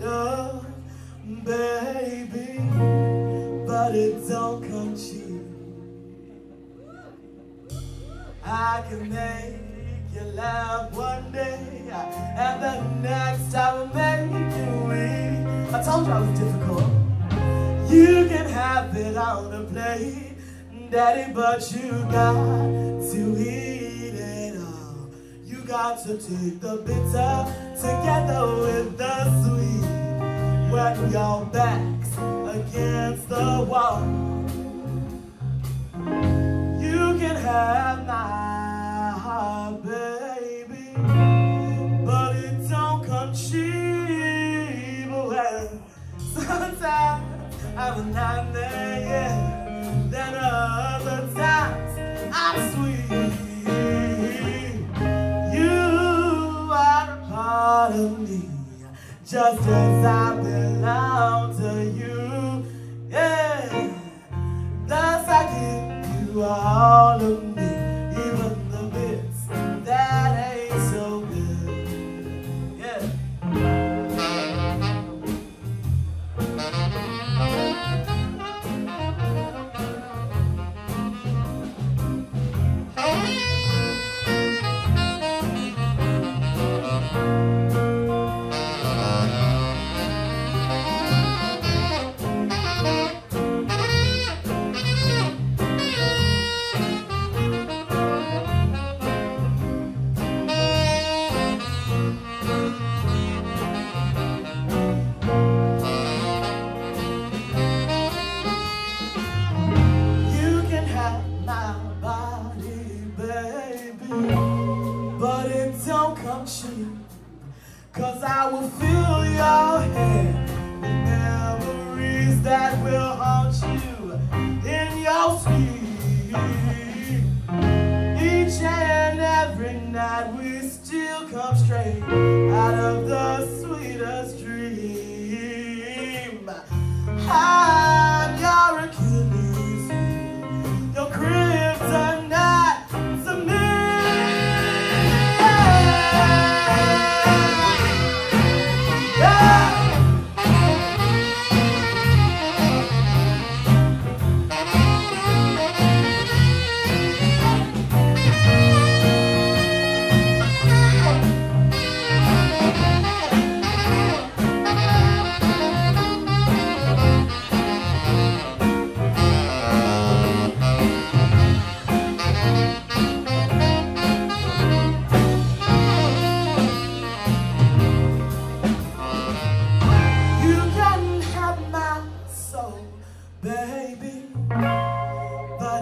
love, baby, but it don't. I can make you laugh one day, and the next I will make you weep. I told you I was difficult. You can have it on a plate, daddy, but you got to eat it all. You got to take the bitter together with the sweet. When your back's against the wall, you can have my heart, baby, but it don't come cheap. Well, sometimes I'm a nightmare, part of me, just as I belong to you. Cause I will fill your head with memories that will haunt you in your sleep. Each and every night we still come straight out of the sweetest dream.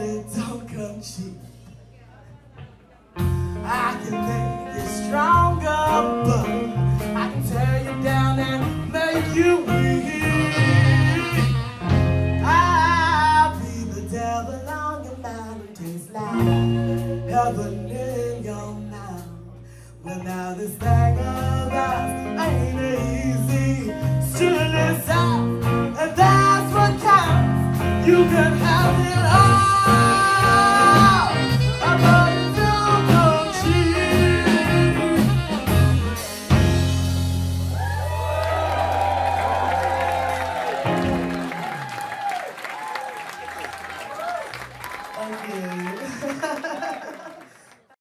But it don't come cheap. I can make you stronger, but I can tear you down and make you weak. I'll be the devil on your mind, like heaven in your mouth. Well, now this thing of ours ain't easy. Still it's out, and that's what counts. You can have it all.